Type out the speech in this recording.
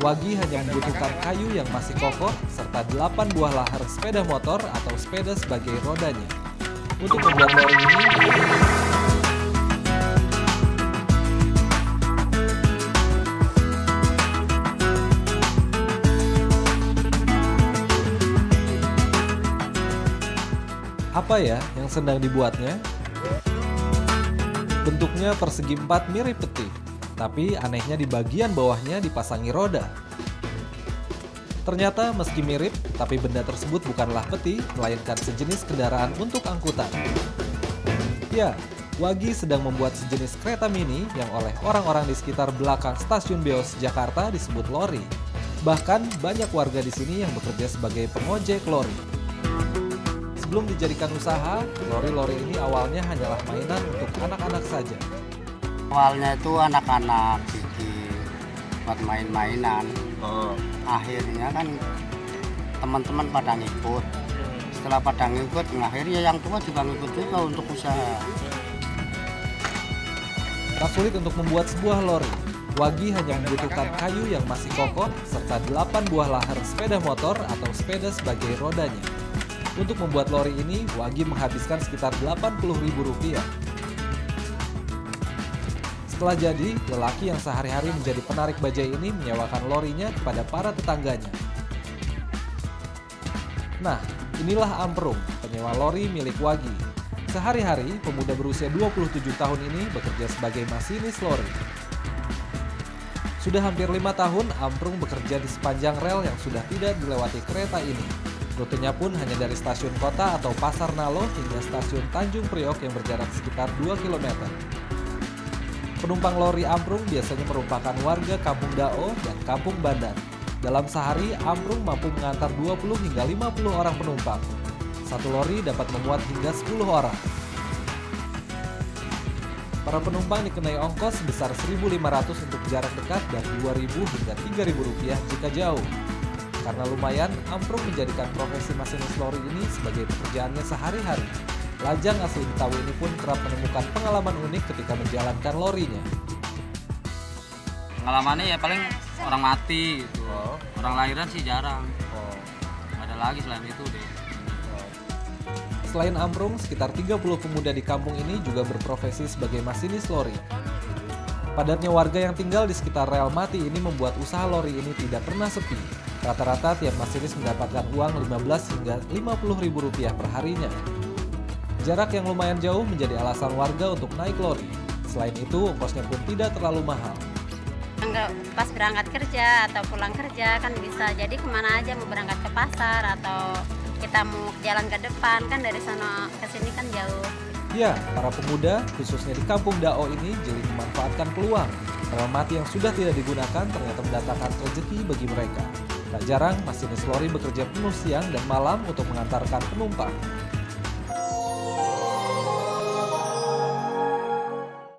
Wagi hanya membutuhkan kayu yang masih kokoh serta 8 buah lahar sepeda motor atau sepeda sebagai rodanya. Untuk membuat lori ini, apa ya yang sedang dibuatnya? Bentuknya persegi empat mirip peti, tapi anehnya di bagian bawahnya dipasangi roda. Ternyata meski mirip, tapi benda tersebut bukanlah peti, melainkan sejenis kendaraan untuk angkutan. Ya, Wagi sedang membuat sejenis kereta mini yang oleh orang-orang di sekitar belakang stasiun Beos Jakarta disebut lori. Bahkan banyak warga di sini yang bekerja sebagai pengojek lori. Sebelum dijadikan usaha, lori-lori ini awalnya hanyalah mainan untuk anak-anak saja. Awalnya itu anak-anak bikin buat main-mainan. Oh. Akhirnya kan teman-teman pada ngikut. Setelah pada ngikut, akhirnya yang tua juga ngikut juga untuk usaha. Tak sulit untuk membuat sebuah lori. Wagi hanya membutuhkan kayu yang masih kokoh serta 8 buah lahar sepeda motor atau sepeda sebagai rodanya. Untuk membuat lori ini, Wagi menghabiskan sekitar Rp80.000. Setelah jadi, lelaki yang sehari-hari menjadi penarik bajai ini menyewakan lorinya kepada para tetangganya. Nah, inilah Amprung, penyewa lori milik Wagi. Sehari-hari, pemuda berusia 27 tahun ini bekerja sebagai masinis lori. Sudah hampir lima tahun, Amprung bekerja di sepanjang rel yang sudah tidak dilewati kereta ini. Rutenya pun hanya dari stasiun kota atau Pasar Nalo hingga stasiun Tanjung Priok yang berjarak sekitar 2 km. Penumpang lori Amprung biasanya merupakan warga Kampung Dao dan Kampung Bandar. Dalam sehari, Amprung mampu mengantar 20 hingga 50 orang penumpang. Satu lori dapat memuat hingga 10 orang. Para penumpang dikenai ongkos sebesar 1.500 untuk jarak dekat dan 2.000 hingga 3.000 rupiah jika jauh. Karena lumayan, Amprung menjadikan profesi masinis lori ini sebagai pekerjaannya sehari-hari. Lajang asli Betawi ini pun kerap menemukan pengalaman unik ketika menjalankan lorinya. Pengalamannya ya paling orang mati gitu. Oh. Orang lahiran sih jarang. Oh. Nggak ada lagi selain itu deh. Selain Amprung, sekitar 30 pemuda di kampung ini juga berprofesi sebagai masinis lori. Padatnya warga yang tinggal di sekitar rel mati ini membuat usaha lori ini tidak pernah sepi. Rata-rata tiap masinis mendapatkan uang 15 hingga 50 ribu rupiah per harinya. Jarak yang lumayan jauh menjadi alasan warga untuk naik lori. Selain itu, ongkosnya pun tidak terlalu mahal. Pas berangkat kerja atau pulang kerja kan bisa jadi ke mana aja mau berangkat ke pasar atau kita mau jalan ke depan kan dari sana ke sini kan jauh. Ya, para pemuda, khususnya di kampung Dao ini, jeli memanfaatkan peluang. Rel mati yang sudah tidak digunakan ternyata mendatangkan rezeki bagi mereka. Tak jarang, masinis lori bekerja penuh siang dan malam untuk mengantarkan penumpang.